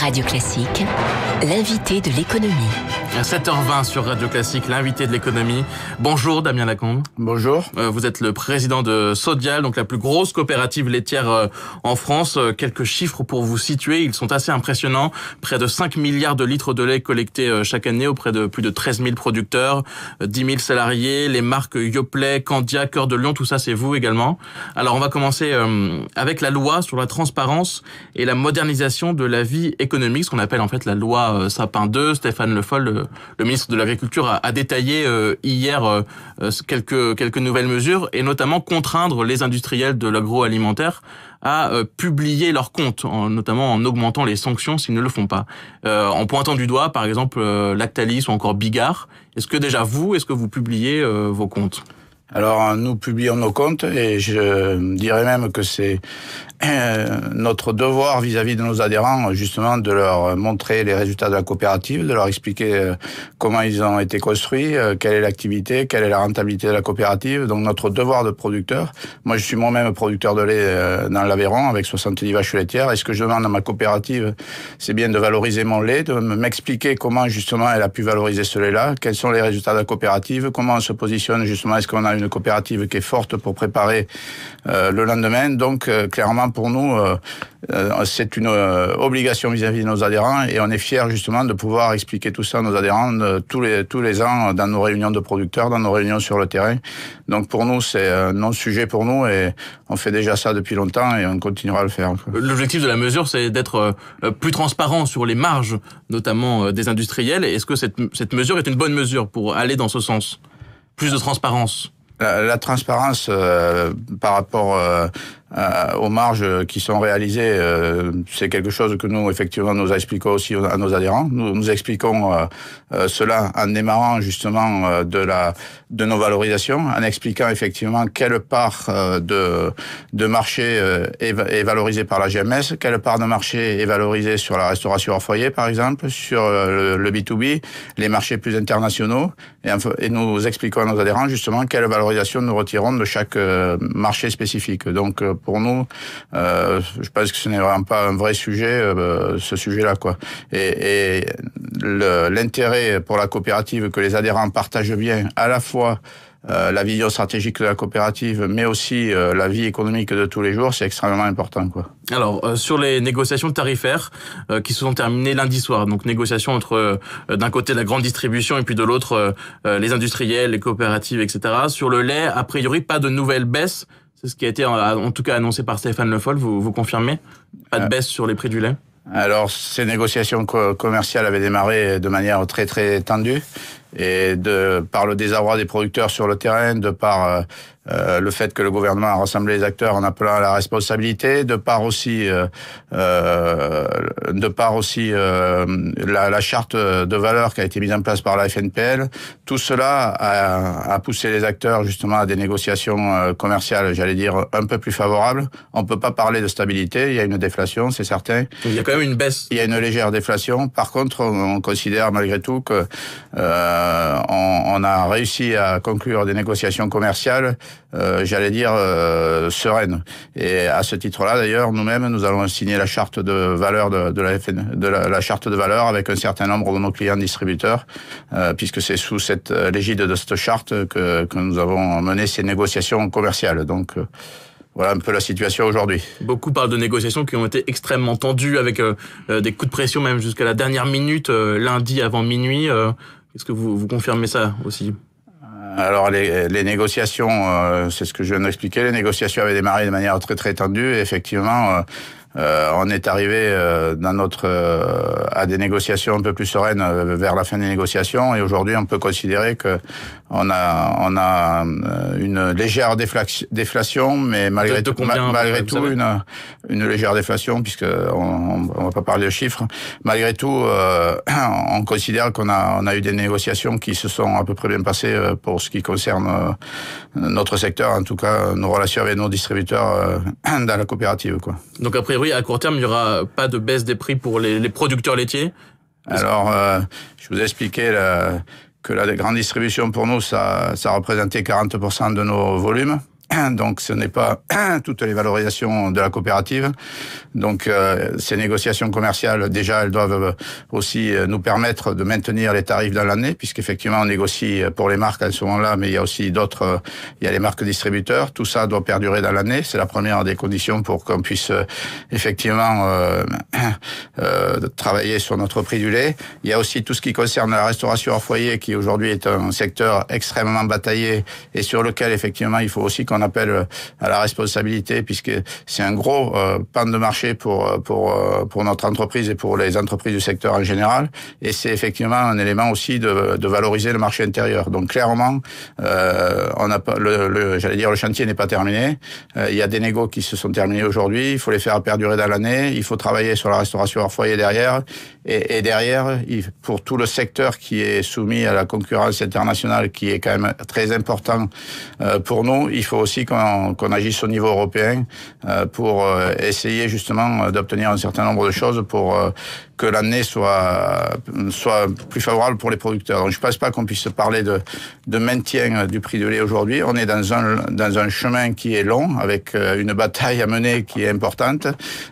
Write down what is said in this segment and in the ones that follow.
Radio Classique, l'invité de l'économie. À 7h20 sur Radio Classique, l'invité de l'économie. Bonjour Damien Lacombe. Bonjour. Euh, vous êtes le président de Sodial, donc la plus grosse coopérative laitière euh, en France. Euh, quelques chiffres pour vous situer, ils sont assez impressionnants. Près de 5 milliards de litres de lait collectés chaque année auprès de plus de 13 000 producteurs, 10 000 salariés, les marques Yoplait, Candia, Cœur de Lion, tout ça c'est vous également. Alors on va commencer avec la loi sur la transparence et la modernisation de la vie économique, ce qu'on appelle en fait la loi Sapin 2. Stéphane Le Foll, le ministre de l'Agriculture a, détaillé euh, hier euh, euh, quelques, quelques nouvelles mesures, et notamment contraindre les industriels de l'agroalimentaire à publier leurs comptes, notamment en augmentant les sanctions s'ils ne le font pas. en pointant du doigt, par exemple, Lactalis ou encore Bigard, est-ce que déjà vous, est-ce que vous publiez vos comptes? Alors nous publions nos comptes et je dirais même que c'est euh, notre devoir vis-à-vis de nos adhérents, justement, de leur montrer les résultats de la coopérative, de leur expliquer euh, comment ils ont été construits, euh, quelle est l'activité, quelle est la rentabilité de la coopérative. Donc notre devoir de producteur. Moi, je suis moi-même producteur de lait dans l'Aveyron avec 70 vaches laitières. Et ce que je demande à ma coopérative, c'est bien de valoriser mon lait, de m'expliquer comment justement elle a pu valoriser ce lait-là, quels sont les résultats de la coopérative, comment on se positionne justement? Est-ce qu'on a une coopérative qui est forte pour préparer le lendemain Donc clairement pour nous, euh, euh, c'est une euh, obligation vis-à-vis de nos adhérents et on est fiers justement de pouvoir expliquer tout ça à nos adhérents tous, les, tous les ans dans nos réunions de producteurs, dans nos réunions sur le terrain. Donc pour nous, c'est un non-sujet pour nous et on fait déjà ça depuis longtemps et on continuera à le faire. L'objectif de la mesure, c'est d'être plus transparent sur les marges, notamment des industriels. Est-ce que cette, cette mesure est une bonne mesure pour aller dans ce sens? Plus de transparence la, transparence par rapport euh, aux marges qui sont réalisées, euh, c'est quelque chose que nous, effectivement, nous expliquons aussi à nos adhérents. Nous, nous expliquons euh, cela en démarrant justement de, la, de nos valorisations, en expliquant effectivement quelle part de, de marché est, est, valorisée par la GMS, quelle part de marché est valorisée sur la restauration hors foyer, par exemple, sur le, B2B, les marchés plus internationaux, et, et, nous expliquons à nos adhérents justement quelle valorisation nous retirons de chaque marché spécifique. Donc, pour nous, euh, je pense que ce n'est vraiment pas un vrai sujet, euh, ce sujet-là, quoi. Et, l'intérêt pour la coopérative que les adhérents partagent bien à la fois euh, la vision stratégique de la coopérative, mais aussi la vie économique de tous les jours, c'est extrêmement important. Quoi. Alors, sur les négociations tarifaires qui se sont terminées lundi soir, donc négociations entre d'un côté la grande distribution et puis de l'autre les industriels, les coopératives, etc. Sur le lait, a priori, pas de nouvelles baisses c'est ce qui a été en tout cas annoncé par Stéphane Le Foll. Vous, vous confirmez? Pas de euh, baisse sur les prix du lait? alors, ces négociations commerciales avaient démarré de manière très très tendue et de par le désarroi des producteurs sur le terrain, de par euh, euh, le fait que le gouvernement a rassemblé les acteurs en appelant à la responsabilité, de par aussi, euh, euh de par aussi la, la, charte de valeur qui a été mise en place par la FNPL, tout cela a, a poussé les acteurs justement à des négociations commerciales, j'allais dire un peu plus favorables. On peut pas parler de stabilité, il y a une déflation, c'est certain. Il y a quand même une baisse. Il y a une légère déflation. Par contre, on, considère malgré tout que on, on a réussi à conclure des négociations commerciales euh, j'allais dire, euh, sereine. Et à ce titre-là, d'ailleurs, nous-mêmes, nous allons signer la charte de valeur de, la, charte de avec un certain nombre de nos clients distributeurs, euh, puisque c'est sous cette l'égide de cette charte que nous avons mené ces négociations commerciales. Donc voilà un peu la situation aujourd'hui. Beaucoup parlent de négociations qui ont été extrêmement tendues avec des coups de pression même jusqu'à la dernière minute, lundi avant minuit. Est-ce que vous, vous confirmez ça aussi alors les, négociations, euh, c'est ce que je viens d'expliquer, les négociations avaient démarré de manière très très tendue. Et effectivement, euh, euh, on est arrivé euh, dans notre euh, à des négociations un peu plus sereines vers la fin des négociations et aujourd'hui on peut considérer que on a on a une légère déflation mais malgré tout malgré tout une une légère déflation puisque on, on va pas parler de chiffres malgré tout on considère qu'on a on a eu des négociations qui se sont à peu près bien passées pour ce qui concerne notre secteur en tout cas nos relations avec nos distributeurs dans la coopérative quoi. Donc après oui, à court terme, il n'y aura pas de baisse des prix pour les, producteurs laitiers Alors, euh, je vous ai expliqué que la grande distribution, pour nous, ça représentait 40% de nos volumes. Donc ce n'est pas toutes les valorisations de la coopérative. Donc euh, ces négociations commerciales, déjà, elles doivent aussi euh, nous permettre de maintenir les tarifs dans l'année, puisqu'effectivement on négocie pour les marques à ce moment-là, mais il y a aussi d'autres, il y a les marques distributeurs. Tout ça doit perdurer dans l'année. C'est la première des conditions pour qu'on puisse effectivement euh, travailler sur notre prix du lait. Il y a aussi tout ce qui concerne la restauration hors foyer, qui aujourd'hui est un secteur extrêmement bataillé et sur lequel effectivement il faut aussi appelle euh, à la responsabilité puisque c'est un gros euh, pan de marché pour euh, pour pour notre entreprise et pour les entreprises du secteur en général et c'est effectivement un élément aussi de, valoriser le marché intérieur. Donc clairement, on a le j'allais dire le chantier n'est pas terminé. il y a des négos qui se sont terminés aujourd'hui. Il faut les faire perdurer dans l'année. Il faut travailler sur la restauration hors foyer derrière et, et derrière pour tout le secteur qui est soumis à la concurrence internationale qui est quand même très important pour nous. Il faut aussi qu'on agisse au niveau européen euh, pour euh, essayer justement euh, d'obtenir un certain nombre de choses pour que l'année soit soit plus favorable pour les producteurs. Donc je pense pas qu'on puisse parler de de maintien du prix du lait aujourd'hui. On est dans un dans un chemin qui est long avec une bataille à mener qui est importante.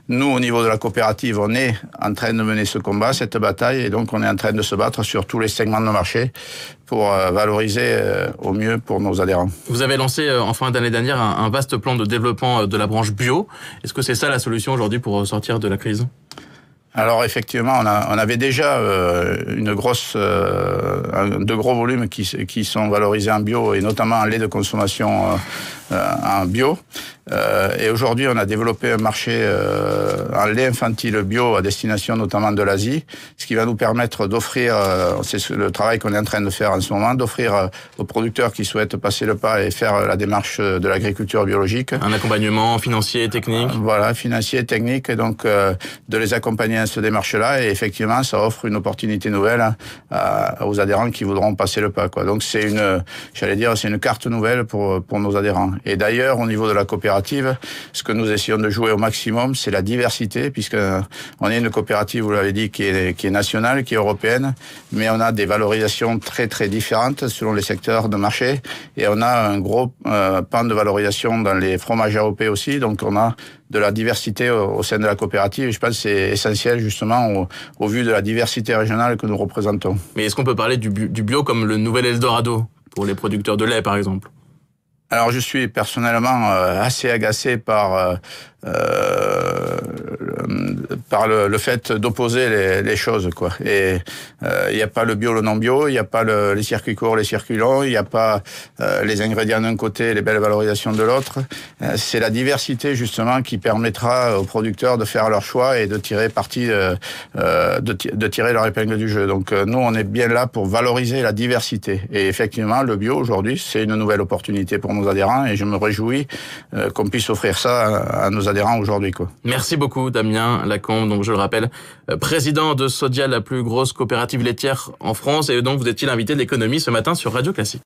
Nous au niveau de la coopérative, on est en train de mener ce combat, cette bataille et donc on est en train de se battre sur tous les segments de marché pour valoriser au mieux pour nos adhérents. Vous avez lancé en fin d'année dernière un, vaste plan de développement de la branche bio. Est-ce que c'est ça la solution aujourd'hui pour sortir de la crise? Alors effectivement, on, a, on avait déjà euh, une grosse, euh, de gros volumes qui, qui sont valorisés en bio et notamment en lait de consommation euh, en bio. Euh, et aujourd'hui, on a développé un marché euh, en lait infantile bio à destination notamment de l'Asie, ce qui va nous permettre d'offrir, euh, c'est le travail qu'on est en train de faire en ce moment, d'offrir aux producteurs qui souhaitent passer le pas et faire la démarche de l'agriculture biologique. Un accompagnement financier, technique? voilà, financier, technique, et donc de les accompagner à cette démarche-là. Et effectivement, ça offre une opportunité nouvelle aux adhérents qui voudront passer le pas. Quoi. Donc c'est une, j'allais dire, c'est une carte nouvelle pour pour nos adhérents. Et d'ailleurs, au niveau de la coopération ce que nous essayons de jouer au maximum, c'est la diversité, puisque on est une coopérative, vous l'avez dit, qui est, qui est nationale, qui est européenne, mais on a des valorisations très très différentes selon les secteurs de marché, et on a un gros euh, pan de valorisation dans les fromages AOP aussi, donc on a de la diversité au, sein de la coopérative. je pense que c'est essentiel justement au, au, vu de la diversité régionale que nous représentons. Mais est-ce qu'on peut parler du, du bio comme le nouvel Eldorado pour les producteurs de lait, par exemple? Alors je suis personnellement euh, assez agacé par euh, euh, par le, fait d'opposer les, choses quoi. Et il n'y a pas le bio, le non bio, il n'y a pas le, les circuits courts, les circuits longs, il n'y a pas les ingrédients d'un côté, les belles valorisations de l'autre. c'est la diversité justement qui permettra aux producteurs de faire leur choix et de tirer parti, de, tirer leur épingle du jeu. Donc nous on est bien là pour valoriser la diversité. Et effectivement le bio aujourd'hui c'est une nouvelle opportunité pour nos adhérents et je me réjouis euh, qu'on puisse offrir ça à, nos adhérents Merci beaucoup Damien Lacombe, donc je le rappelle, euh, président de Sodia, la plus grosse coopérative laitière en France. Et donc vous étiez l'invité de l'économie ce matin sur Radio Classique.